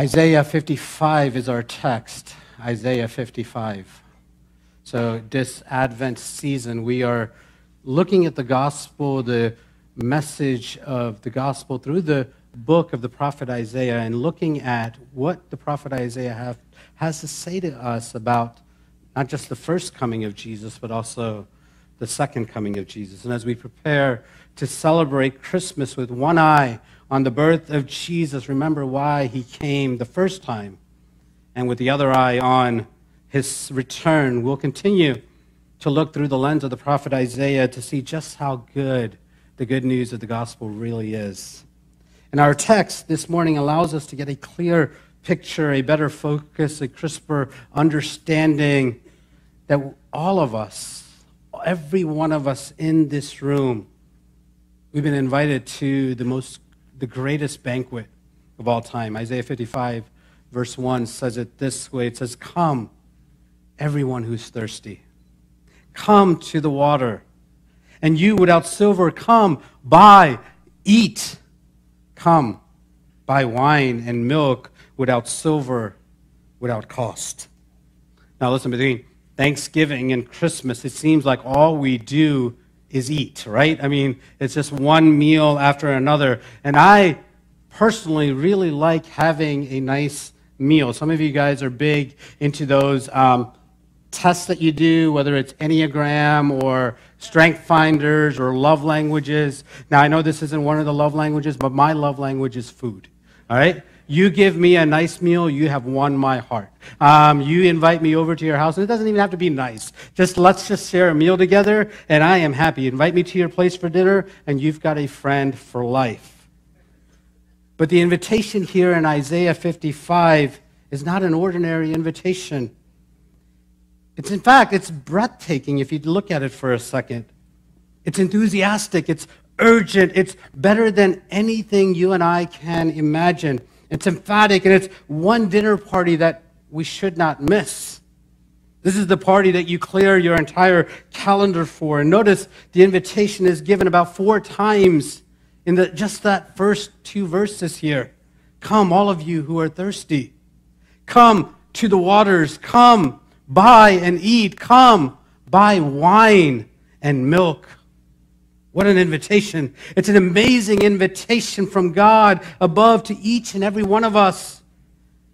Isaiah 55 is our text. Isaiah 55. So, this Advent season, we are looking at the gospel, the message of the gospel through the book of the prophet Isaiah, and looking at what the prophet Isaiah have, has to say to us about not just the first coming of Jesus, but also the second coming of Jesus. And as we prepare to celebrate Christmas with one eye on the birth of Jesus, remember why he came the first time, and with the other eye on his return, we'll continue to look through the lens of the prophet Isaiah to see just how good the good news of the gospel really is. And our text this morning allows us to get a clear picture, a better focus, a crisper understanding that all of us, every one of us in this room, we've been invited to the most the greatest banquet of all time. Isaiah 55 verse 1 says it this way. It says, "Come, everyone who's thirsty. Come to the water. And you without silver, come, buy, eat. Come, buy wine and milk without silver, without cost." Now listen, between Thanksgiving and Christmas, it seems like all we do is eat, right? I mean, it's just one meal after another. And I personally really like having a nice meal. Some of you guys are big into those um, tests that you do, whether it's Enneagram or Strength Finders or love languages. Now, I know this isn't one of the love languages, but my love language is food, all right? You give me a nice meal, you have won my heart. Um, you invite me over to your house, and it doesn't even have to be nice. Just let's just share a meal together, and I am happy. Invite me to your place for dinner, and you've got a friend for life. But the invitation here in Isaiah 55 is not an ordinary invitation. It's, in fact, it's breathtaking if you look at it for a second. It's enthusiastic, it's urgent, it's better than anything you and I can imagine. It's emphatic, and it's one dinner party that we should not miss. This is the party that you clear your entire calendar for. And notice the invitation is given about four times in the, just that first two verses here. Come, all of you who are thirsty. Come to the waters. Come, buy and eat. Come, buy wine and milk. What an invitation. It's an amazing invitation from God above to each and every one of us.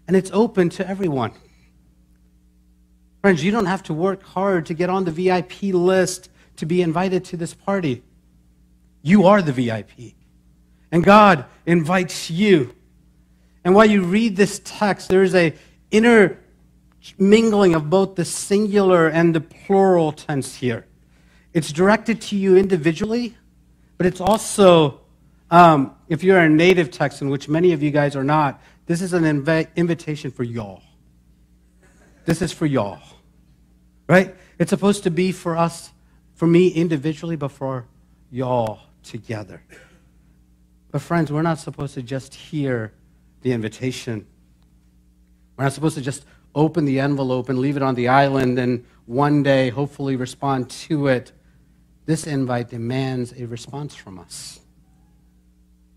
And it's open to everyone. Friends, you don't have to work hard to get on the VIP list to be invited to this party. You are the VIP. And God invites you. And while you read this text, there is a inner mingling of both the singular and the plural tense here. It's directed to you individually, but it's also, um, if you're a native Texan, which many of you guys are not, this is an inv- invitation for y'all. This is for y'all. Right? It's supposed to be for us, for me individually, but for y'all together. But, friends, we're not supposed to just hear the invitation. We're not supposed to just open the envelope and leave it on the island and one day hopefully respond to it. This invite demands a response from us.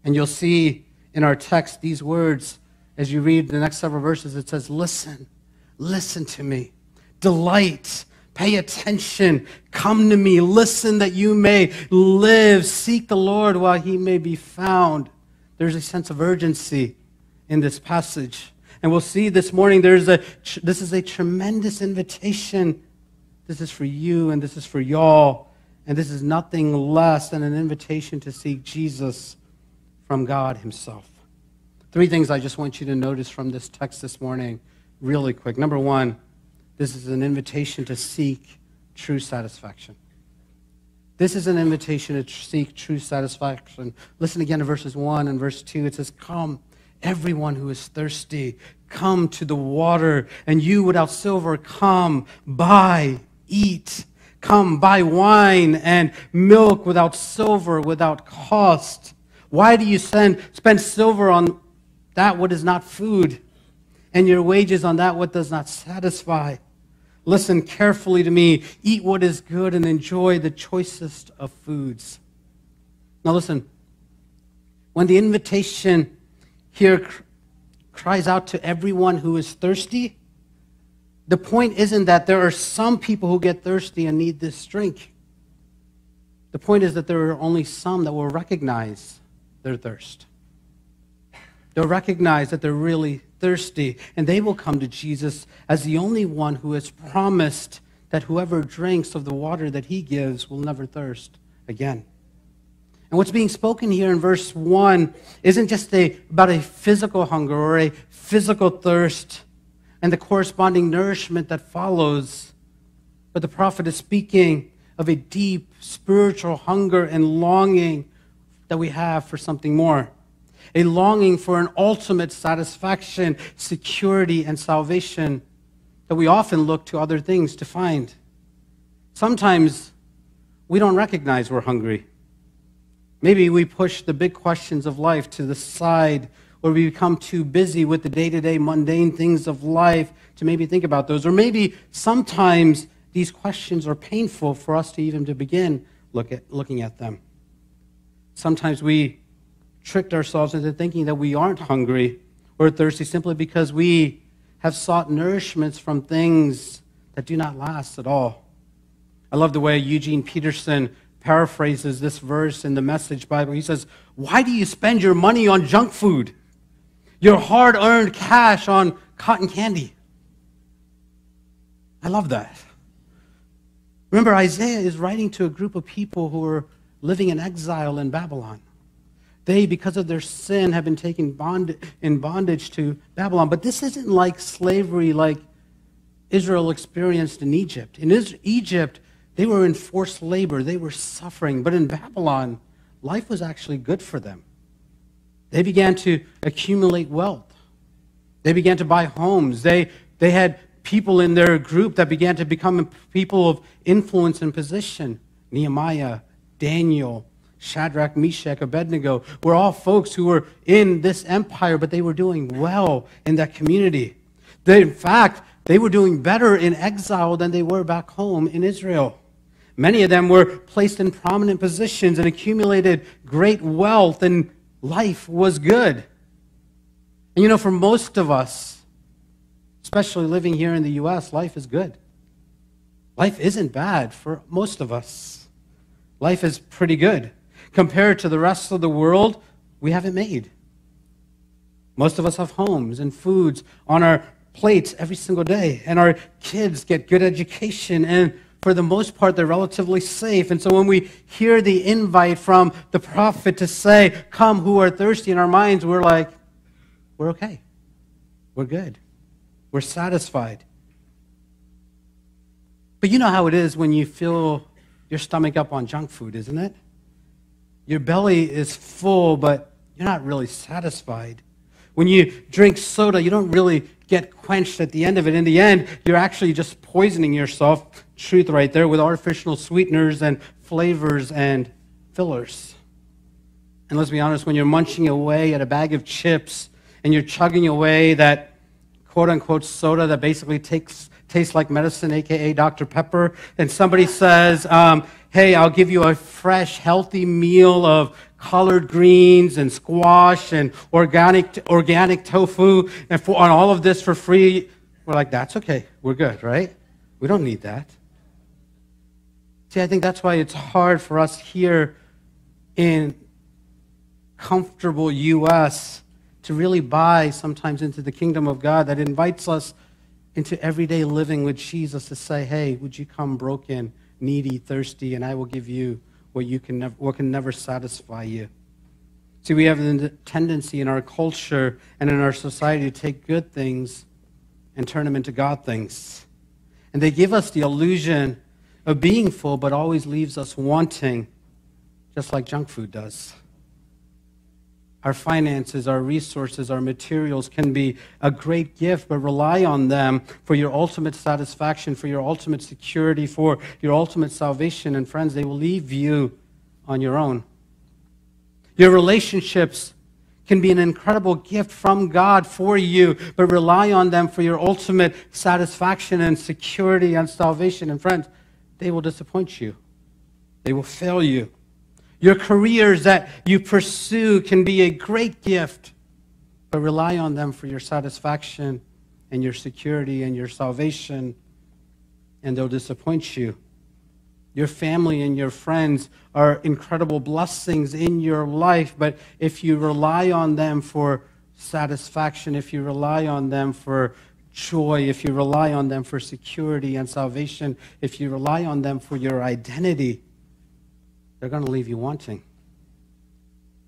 And you'll see in our text these words as you read the next several verses. It says, Listen, listen to me, delight, pay attention, come to me, listen that you may live, seek the Lord while he may be found. There's a sense of urgency in this passage. And we'll see this morning there's a this is a tremendous invitation. This is for you and this is for y'all and this is nothing less than an invitation to seek Jesus from God Himself. Three things I just want you to notice from this text this morning, really quick. Number one, this is an invitation to seek true satisfaction. This is an invitation to seek true satisfaction. Listen again to verses 1 and verse 2. It says, Come, everyone who is thirsty, come to the water, and you without silver, come, buy, eat. Come, buy wine and milk without silver, without cost. Why do you send, spend silver on that what is not food, and your wages on that what does not satisfy? Listen carefully to me. Eat what is good and enjoy the choicest of foods. Now, listen. When the invitation here cries out to everyone who is thirsty. The point isn't that there are some people who get thirsty and need this drink. The point is that there are only some that will recognize their thirst. They'll recognize that they're really thirsty, and they will come to Jesus as the only one who has promised that whoever drinks of the water that he gives will never thirst again. And what's being spoken here in verse 1 isn't just a, about a physical hunger or a physical thirst and the corresponding nourishment that follows, but the prophet is speaking of a deep spiritual hunger and longing that we have for something more. A longing for an ultimate satisfaction, security, and salvation that we often look to other things to find. Sometimes we don't recognize we're hungry. Maybe we push the big questions of life to the side, or we become too busy with the day to day mundane things of life to maybe think about those. Or maybe sometimes these questions are painful for us to even to begin look at, looking at them. Sometimes we tricked ourselves into thinking that we aren't hungry or thirsty simply because we have sought nourishments from things that do not last at all. I love the way Eugene Peterson paraphrases this verse in the Message Bible. He says, Why do you spend your money on junk food? Your hard earned cash on cotton candy. I love that. Remember, Isaiah is writing to a group of people who are living in exile in Babylon. They, because of their sin, have been taken bond- in bondage to Babylon. But this isn't like slavery like Israel experienced in Egypt. In Egypt, they were in forced labor, they were suffering. But in Babylon, life was actually good for them. They began to accumulate wealth, they began to buy homes. They, they had people in their group that began to become people of influence and position. Nehemiah, Daniel, Shadrach, Meshach, Abednego were all folks who were in this empire, but they were doing well in that community. They, in fact, they were doing better in exile than they were back home in Israel. Many of them were placed in prominent positions and accumulated great wealth, and life was good. And you know, for most of us, especially living here in the U.S., life is good. Life isn't bad for most of us. Life is pretty good. Compared to the rest of the world, we have it made. Most of us have homes and foods on our plates every single day, and our kids get good education and for the most part, they're relatively safe. And so when we hear the invite from the prophet to say, Come who are thirsty in our minds, we're like, We're okay. We're good. We're satisfied. But you know how it is when you fill your stomach up on junk food, isn't it? Your belly is full, but you're not really satisfied. When you drink soda, you don't really get quenched at the end of it. In the end, you're actually just poisoning yourself, truth right there, with artificial sweeteners and flavors and fillers. And let's be honest, when you're munching away at a bag of chips and you're chugging away that quote unquote soda that basically takes, tastes like medicine, aka Dr. Pepper, and somebody says, um, Hey, I'll give you a fresh, healthy meal of collard greens and squash and organic, organic tofu and, for, and all of this for free. We're like, that's okay. We're good, right? We don't need that. See, I think that's why it's hard for us here in comfortable U.S. to really buy sometimes into the kingdom of God that invites us into everyday living with Jesus to say, hey, would you come broken, needy, thirsty, and I will give you what, you can never, what can never satisfy you. See, we have a tendency in our culture and in our society to take good things and turn them into God things. And they give us the illusion of being full, but always leaves us wanting, just like junk food does. Our finances, our resources, our materials can be a great gift, but rely on them for your ultimate satisfaction, for your ultimate security, for your ultimate salvation. And friends, they will leave you on your own. Your relationships can be an incredible gift from God for you, but rely on them for your ultimate satisfaction and security and salvation. And friends, they will disappoint you, they will fail you. Your careers that you pursue can be a great gift, but rely on them for your satisfaction and your security and your salvation, and they'll disappoint you. Your family and your friends are incredible blessings in your life, but if you rely on them for satisfaction, if you rely on them for joy, if you rely on them for security and salvation, if you rely on them for your identity, they're going to leave you wanting.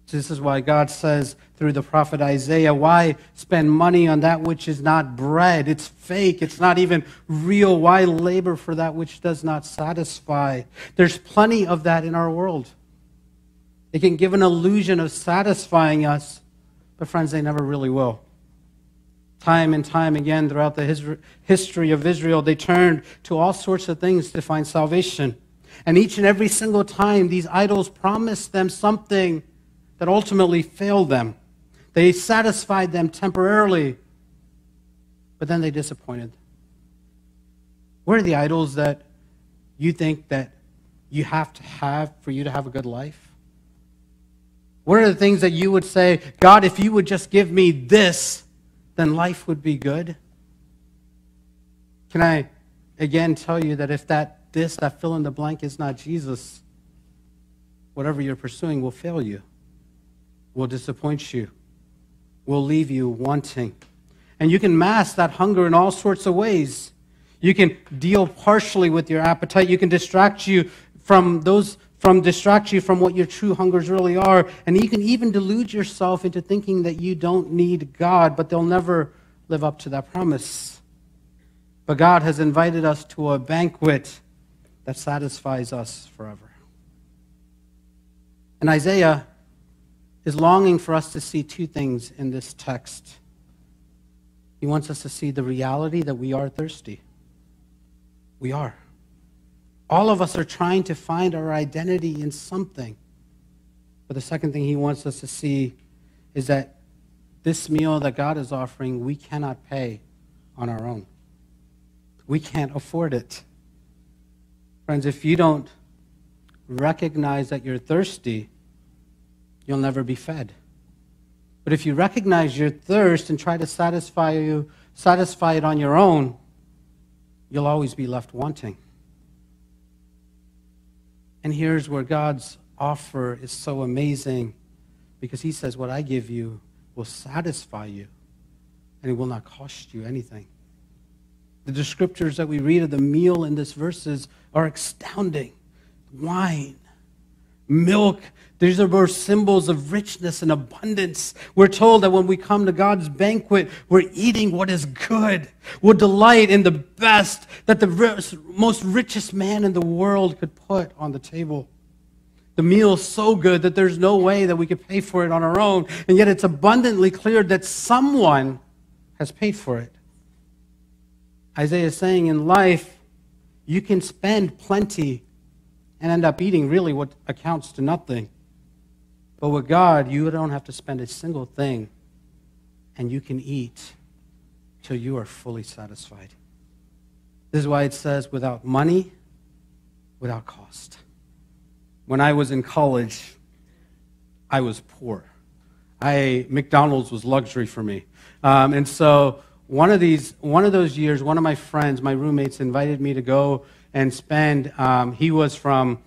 This is why God says through the prophet Isaiah, why spend money on that which is not bread? It's fake. It's not even real. Why labor for that which does not satisfy? There's plenty of that in our world. It can give an illusion of satisfying us, but friends, they never really will. Time and time again throughout the history of Israel, they turned to all sorts of things to find salvation. And each and every single time, these idols promised them something that ultimately failed them. They satisfied them temporarily, but then they disappointed. What are the idols that you think that you have to have for you to have a good life? What are the things that you would say, God, if you would just give me this, then life would be good? Can I again tell you that if that this, that fill in the blank is not Jesus, whatever you're pursuing will fail you will disappoint you, will leave you wanting. And you can mask that hunger in all sorts of ways. You can deal partially with your appetite. You can distract you from those from distract you from what your true hungers really are. And you can even delude yourself into thinking that you don't need God, but they'll never live up to that promise. But God has invited us to a banquet that satisfies us forever. And Isaiah is longing for us to see two things in this text. He wants us to see the reality that we are thirsty. We are. All of us are trying to find our identity in something. But the second thing he wants us to see is that this meal that God is offering, we cannot pay on our own. We can't afford it. Friends, if you don't recognize that you're thirsty, you'll never be fed. But if you recognize your thirst and try to satisfy you, satisfy it on your own, you'll always be left wanting. And here's where God's offer is so amazing because he says, What I give you will satisfy you and it will not cost you anything. The descriptors that we read of the meal in this verses are astounding. Wine, milk these are both symbols of richness and abundance. We're told that when we come to God's banquet, we're eating what is good. We'll delight in the best that the most richest man in the world could put on the table. The meal is so good that there's no way that we could pay for it on our own. And yet it's abundantly clear that someone has paid for it. Isaiah is saying in life, you can spend plenty and end up eating really what accounts to nothing. But with God, you don't have to spend a single thing, and you can eat till you are fully satisfied. This is why it says, without money, without cost. When I was in college, I was poor. I, McDonald's was luxury for me. Um, and so one of these, one of those years, one of my friends, my roommates, invited me to go and spend. Um, he was from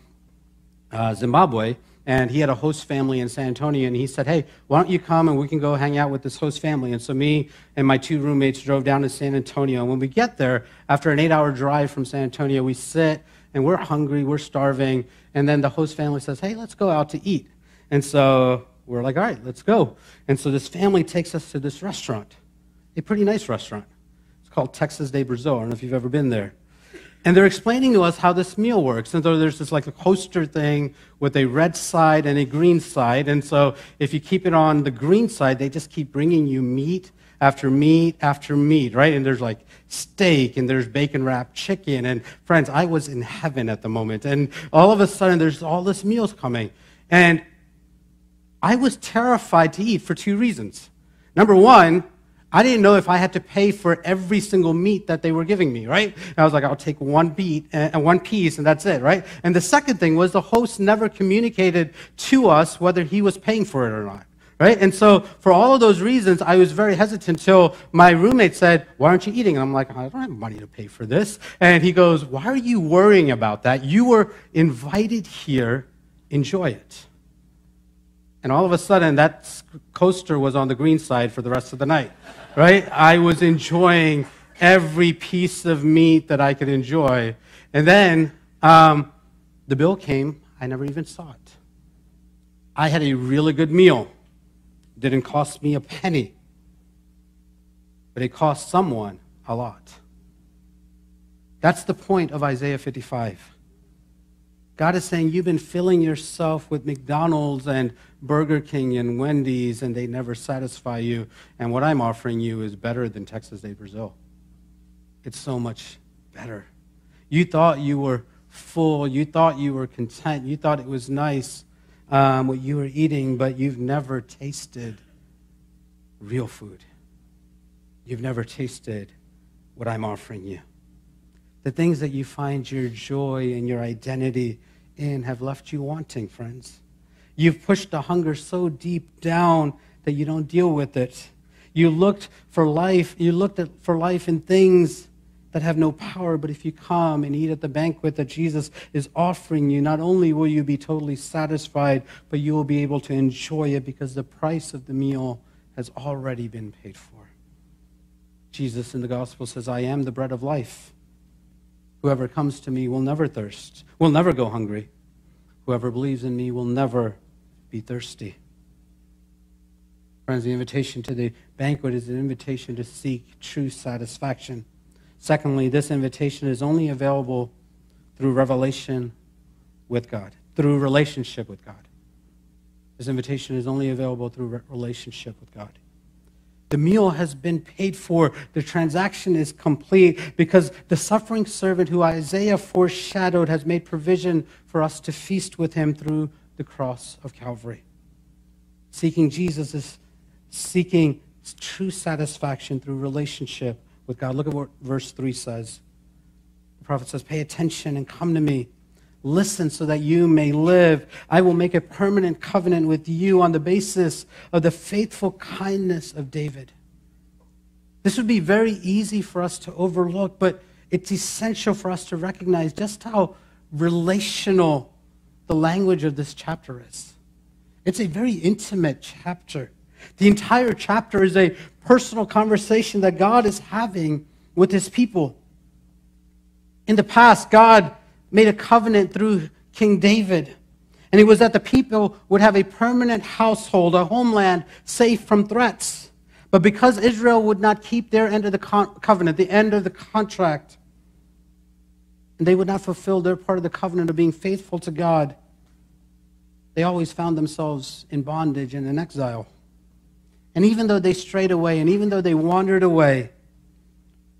uh, Zimbabwe, and he had a host family in San Antonio, and he said, "Hey, why don't you come and we can go hang out with this host family?" And so me and my two roommates drove down to San Antonio. And when we get there, after an eight-hour drive from San Antonio, we sit and we're hungry, we're starving, and then the host family says, "Hey, let's go out to eat." And so we're like, "All right, let's go." And so this family takes us to this restaurant, a pretty nice restaurant. It's called Texas de Brazil. I don't know if you've ever been there. And they're explaining to us how this meal works. And so there's this like a coaster thing with a red side and a green side. And so if you keep it on the green side, they just keep bringing you meat after meat after meat, right? And there's like steak and there's bacon wrapped chicken. And friends, I was in heaven at the moment. And all of a sudden, there's all this meals coming. And I was terrified to eat for two reasons. Number one, I didn't know if I had to pay for every single meat that they were giving me, right? And I was like, I'll take one beat uh, and one piece and that's it, right? And the second thing was the host never communicated to us whether he was paying for it or not, right? And so, for all of those reasons, I was very hesitant until my roommate said, Why aren't you eating? And I'm like, I don't have money to pay for this. And he goes, Why are you worrying about that? You were invited here, enjoy it. And all of a sudden, that coaster was on the green side for the rest of the night, right? I was enjoying every piece of meat that I could enjoy. And then um, the bill came, I never even saw it. I had a really good meal. Didn't cost me a penny, but it cost someone a lot. That's the point of Isaiah 55. God is saying, You've been filling yourself with McDonald's and Burger King and Wendy's, and they never satisfy you. And what I'm offering you is better than Texas de Brazil. It's so much better. You thought you were full, you thought you were content, you thought it was nice um, what you were eating, but you've never tasted real food. You've never tasted what I'm offering you. The things that you find your joy and your identity in have left you wanting, friends. You've pushed the hunger so deep down that you don't deal with it. You looked for life, you looked at, for life in things that have no power, but if you come and eat at the banquet that Jesus is offering you, not only will you be totally satisfied, but you will be able to enjoy it because the price of the meal has already been paid for. Jesus in the gospel says, I am the bread of life. Whoever comes to me will never thirst, will never go hungry. Whoever believes in me will never be thirsty. Friends, the invitation to the banquet is an invitation to seek true satisfaction. Secondly, this invitation is only available through revelation with God, through relationship with God. This invitation is only available through relationship with God. The meal has been paid for. The transaction is complete because the suffering servant who Isaiah foreshadowed has made provision for us to feast with him through the cross of Calvary. Seeking Jesus is seeking true satisfaction through relationship with God. Look at what verse 3 says. The prophet says, Pay attention and come to me. Listen so that you may live. I will make a permanent covenant with you on the basis of the faithful kindness of David. This would be very easy for us to overlook, but it's essential for us to recognize just how relational the language of this chapter is. It's a very intimate chapter. The entire chapter is a personal conversation that God is having with his people. In the past, God made a covenant through King David. And it was that the people would have a permanent household, a homeland safe from threats. But because Israel would not keep their end of the covenant, the end of the contract, and they would not fulfill their part of the covenant of being faithful to God, they always found themselves in bondage and in exile. And even though they strayed away and even though they wandered away,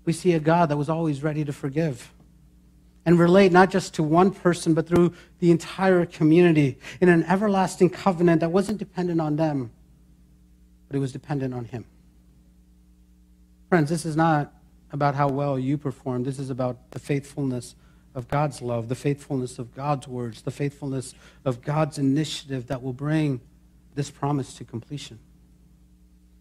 we see a God that was always ready to forgive and relate not just to one person, but through the entire community in an everlasting covenant that wasn't dependent on them, but it was dependent on Him. Friends, this is not about how well you perform, this is about the faithfulness of God's love, the faithfulness of God's words, the faithfulness of God's initiative that will bring this promise to completion.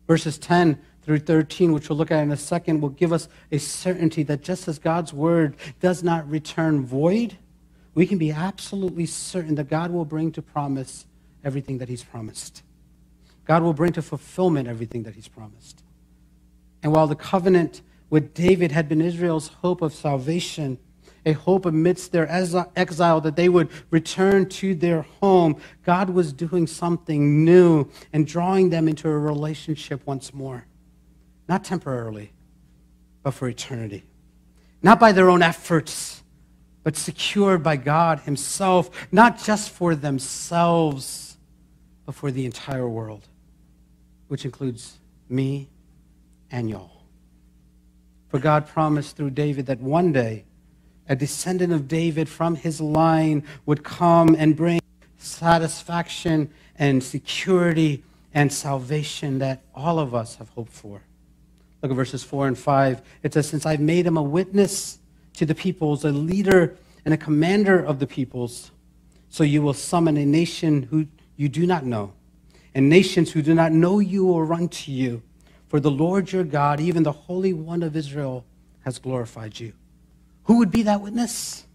Verses 10 through 13, which we'll look at in a second, will give us a certainty that just as God's word does not return void, we can be absolutely certain that God will bring to promise everything that He's promised. God will bring to fulfillment everything that He's promised. And while the covenant with David had been Israel's hope of salvation, a hope amidst their exile that they would return to their home, God was doing something new and drawing them into a relationship once more. Not temporarily, but for eternity. Not by their own efforts, but secured by God Himself, not just for themselves, but for the entire world, which includes me and y'all. For God promised through David that one day, a descendant of David from his line would come and bring satisfaction and security and salvation that all of us have hoped for. Look at verses 4 and 5. It says, Since I've made him a witness to the peoples, a leader and a commander of the peoples, so you will summon a nation who you do not know, and nations who do not know you will run to you. For the Lord your God, even the Holy One of Israel, has glorified you. Who would be that witness?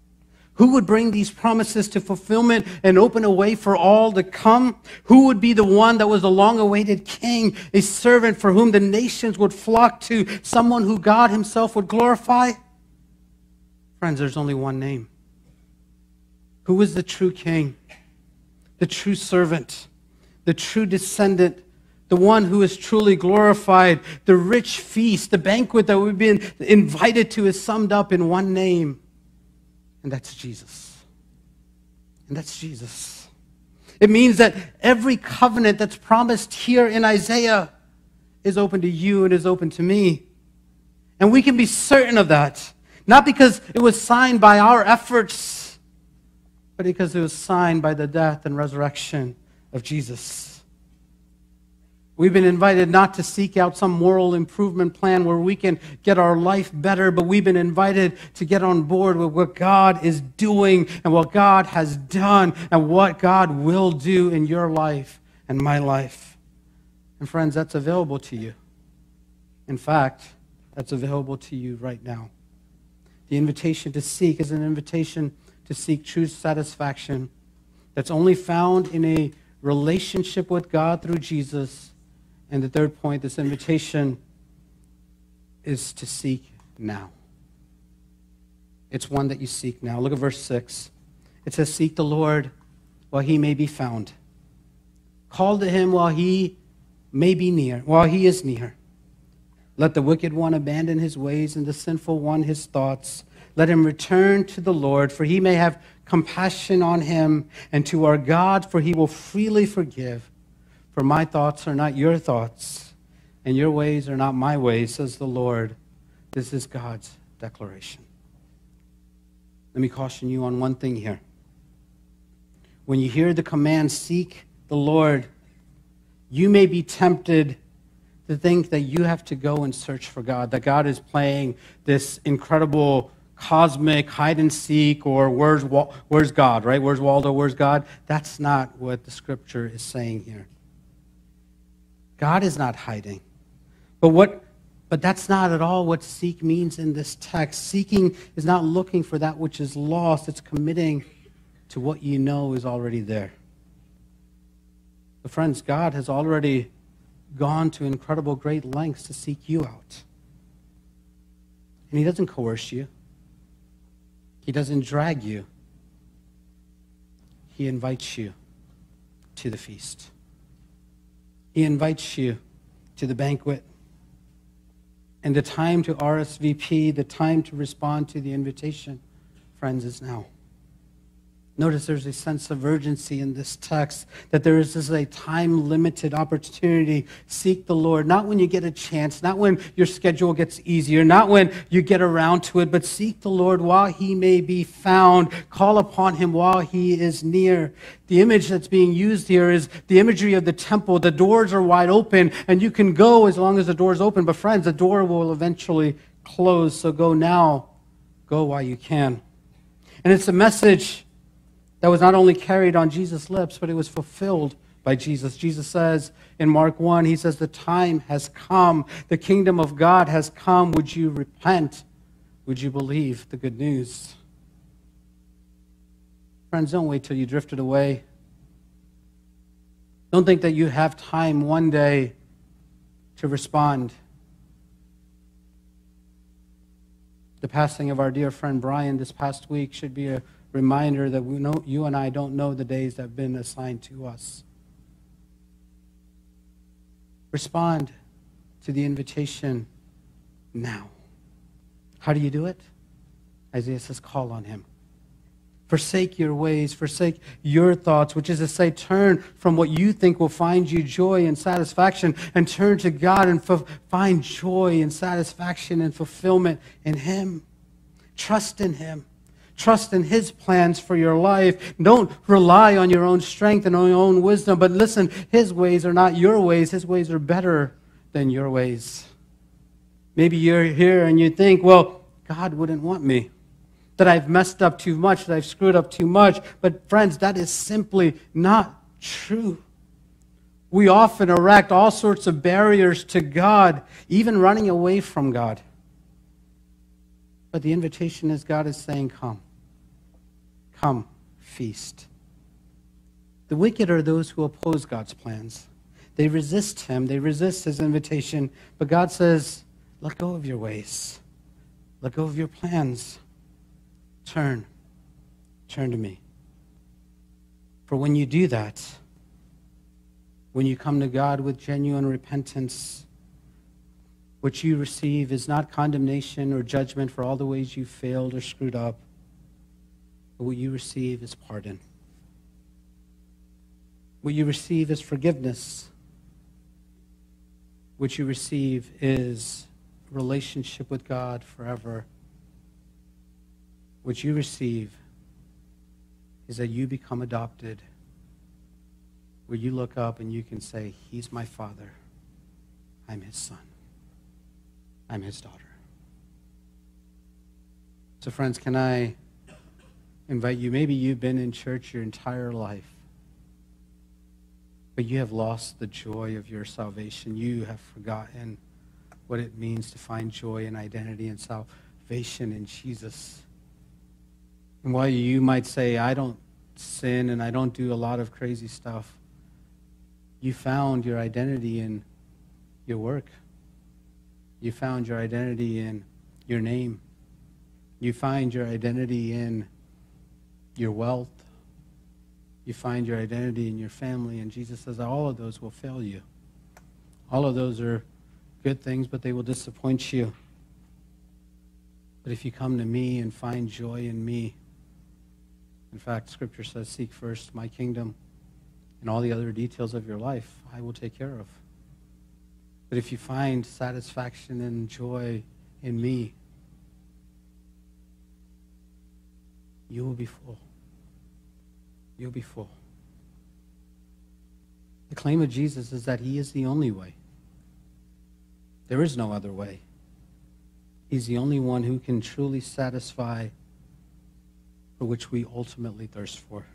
Who would bring these promises to fulfillment and open a way for all to come? Who would be the one that was the long awaited king, a servant for whom the nations would flock to, someone who God himself would glorify? Friends, there's only one name. Who is the true king, the true servant, the true descendant the one who is truly glorified, the rich feast, the banquet that we've been invited to is summed up in one name, and that's Jesus. And that's Jesus. It means that every covenant that's promised here in Isaiah is open to you and is open to me. And we can be certain of that, not because it was signed by our efforts, but because it was signed by the death and resurrection of Jesus. We've been invited not to seek out some moral improvement plan where we can get our life better, but we've been invited to get on board with what God is doing and what God has done and what God will do in your life and my life. And friends, that's available to you. In fact, that's available to you right now. The invitation to seek is an invitation to seek true satisfaction that's only found in a relationship with God through Jesus and the third point, this invitation is to seek now. It's one that you seek now. Look at verse 6. It says, Seek the Lord while he may be found. Call to him while he may be near, while he is near. Let the wicked one abandon his ways and the sinful one his thoughts. Let him return to the Lord, for he may have compassion on him, and to our God, for he will freely forgive. For my thoughts are not your thoughts, and your ways are not my ways, says the Lord. This is God's declaration. Let me caution you on one thing here. When you hear the command, seek the Lord, you may be tempted to think that you have to go and search for God, that God is playing this incredible cosmic hide and seek or where's, where's God, right? Where's Waldo? Where's God? That's not what the scripture is saying here. God is not hiding. But what but that's not at all what seek means in this text. Seeking is not looking for that which is lost, it's committing to what you know is already there. But friends, God has already gone to incredible great lengths to seek you out. And He doesn't coerce you, He doesn't drag you, He invites you to the feast. He invites you to the banquet. And the time to RSVP, the time to respond to the invitation, friends, is now. Notice there's a sense of urgency in this text that there is this a time limited opportunity. Seek the Lord, not when you get a chance, not when your schedule gets easier, not when you get around to it, but seek the Lord while he may be found. Call upon him while he is near. The image that's being used here is the imagery of the temple. The doors are wide open, and you can go as long as the door is open. But, friends, the door will eventually close, so go now. Go while you can. And it's a message that was not only carried on Jesus' lips, but it was fulfilled by Jesus. Jesus says in Mark 1, he says, The time has come. The kingdom of God has come. Would you repent? Would you believe the good news? Friends, don't wait till you drifted away. Don't think that you have time one day to respond. The passing of our dear friend Brian this past week should be a reminder that we know, you and I don't know the days that have been assigned to us. Respond to the invitation now. How do you do it? Isaiah says, call on him. Forsake your ways, forsake your thoughts, which is to say, turn from what you think will find you joy and satisfaction and turn to God and find joy and satisfaction and fulfillment in Him. Trust in Him. Trust in His plans for your life. Don't rely on your own strength and on your own wisdom, but listen, His ways are not your ways. His ways are better than your ways. Maybe you're here and you think, well, God wouldn't want me. That I've messed up too much, that I've screwed up too much. But, friends, that is simply not true. We often erect all sorts of barriers to God, even running away from God. But the invitation is God is saying, Come. Come, feast. The wicked are those who oppose God's plans. They resist Him, they resist His invitation. But God says, Let go of your ways, let go of your plans. Turn. Turn to me. For when you do that, when you come to God with genuine repentance, what you receive is not condemnation or judgment for all the ways you failed or screwed up, what you receive is pardon. What you receive is forgiveness. What you receive is relationship with God forever. What you receive is that you become adopted, where you look up and you can say, He's my father, I'm his son. I'm his daughter. So, friends, can I invite you? Maybe you've been in church your entire life, but you have lost the joy of your salvation. You have forgotten what it means to find joy and identity and salvation in Jesus. And while you might say, I don't sin and I don't do a lot of crazy stuff, you found your identity in your work. You found your identity in your name. You find your identity in your wealth. You find your identity in your family. And Jesus says all of those will fail you. All of those are good things, but they will disappoint you. But if you come to me and find joy in me, in fact, Scripture says, seek first my kingdom and all the other details of your life I will take care of. But if you find satisfaction and joy in me, you will be full. You'll be full. The claim of Jesus is that he is the only way. There is no other way. He's the only one who can truly satisfy for which we ultimately thirst for.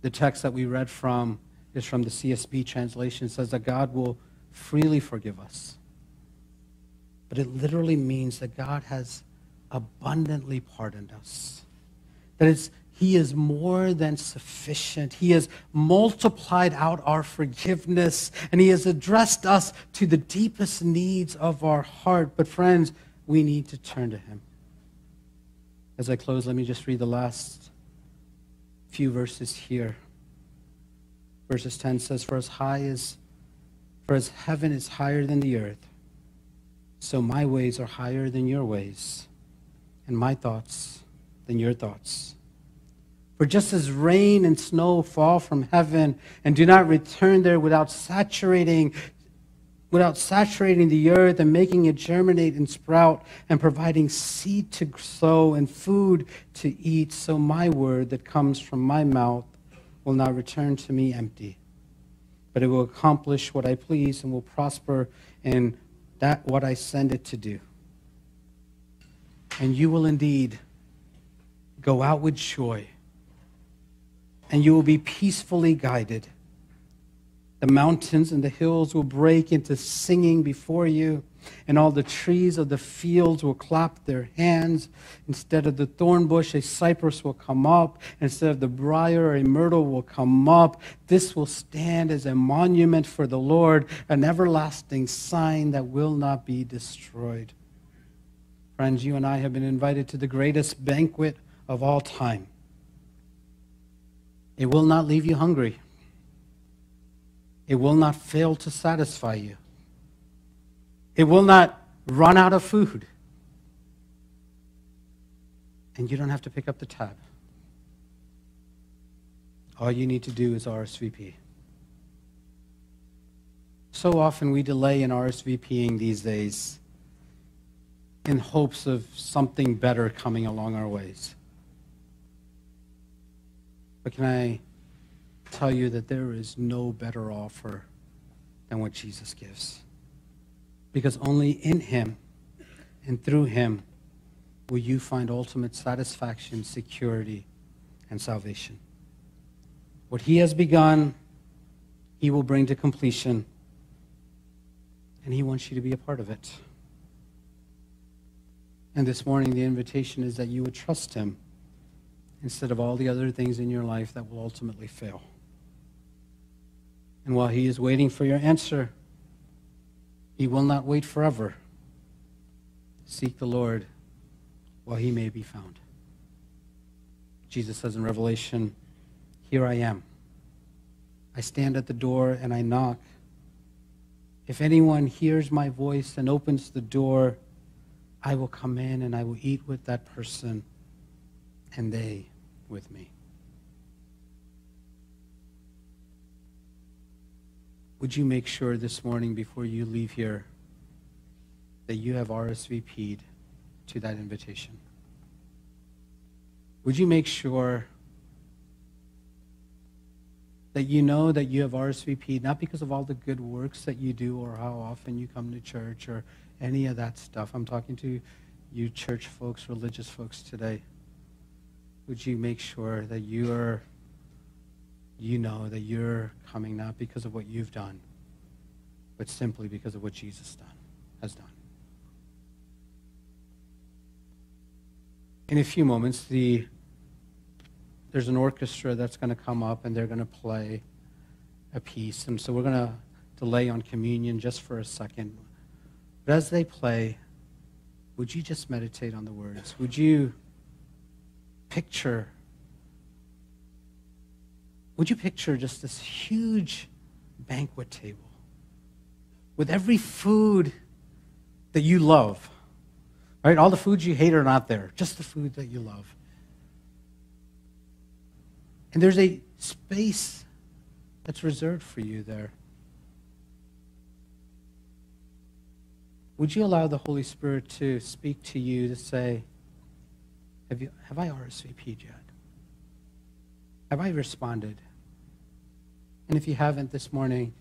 The text that we read from is from the CSB translation. It says that God will freely forgive us. But it literally means that God has abundantly pardoned us. That it's, He is more than sufficient. He has multiplied out our forgiveness, and He has addressed us to the deepest needs of our heart. But, friends, we need to turn to Him. As I close, let me just read the last few verses here. Verses 10 says, For as high as for as heaven is higher than the earth, so my ways are higher than your ways, and my thoughts than your thoughts. For just as rain and snow fall from heaven and do not return there without saturating without saturating the earth and making it germinate and sprout and providing seed to sow and food to eat, so my word that comes from my mouth will not return to me empty but it will accomplish what I please and will prosper in that what I send it to do. And you will indeed go out with joy, and you will be peacefully guided. The mountains and the hills will break into singing before you and all the trees of the fields will clap their hands. Instead of the thorn bush, a cypress will come up. Instead of the brier, a myrtle will come up. This will stand as a monument for the Lord, an everlasting sign that will not be destroyed. Friends, you and I have been invited to the greatest banquet of all time. It will not leave you hungry. It will not fail to satisfy you. It will not run out of food. And you don't have to pick up the tab. All you need to do is RSVP. So often we delay in RSVPing these days in hopes of something better coming along our ways. But can I tell you that there is no better offer than what Jesus gives? Because only in Him and through Him will you find ultimate satisfaction, security, and salvation. What He has begun, He will bring to completion, and He wants you to be a part of it. And this morning, the invitation is that you would trust Him instead of all the other things in your life that will ultimately fail. And while He is waiting for your answer, He will not wait forever. Seek the Lord while He may be found. Jesus says in Revelation, Here I am. I stand at the door and I knock. If anyone hears my voice and opens the door, I will come in and I will eat with that person and they with me. Would you make sure this morning before you leave here that you have RSVP'd to that invitation? Would you make sure that you know that you have RSVP'd, not because of all the good works that you do or how often you come to church or any of that stuff? I'm talking to you, church folks, religious folks today would you make sure that you are you know that you're coming not because of what you've done but simply because of what jesus done has done? In a few moments the there's an orchestra that's going to come up and they're going to play a piece. And so we're going to delay on communion just for a second. But as they play would you just meditate on the words? Would you picture would you picture just this huge banquet table with every food that you love? Right? All the foods you hate are not there, just the food that you love. And there's a space that's reserved for you there. Would you allow the Holy Spirit to speak to you to say, have, you, have I RSVP'd yet? Have I responded? And if you haven't this morning,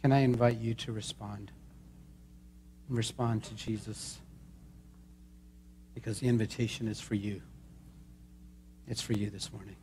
can I invite you to respond? And respond to Jesus. Because the invitation is for you. It's for you this morning.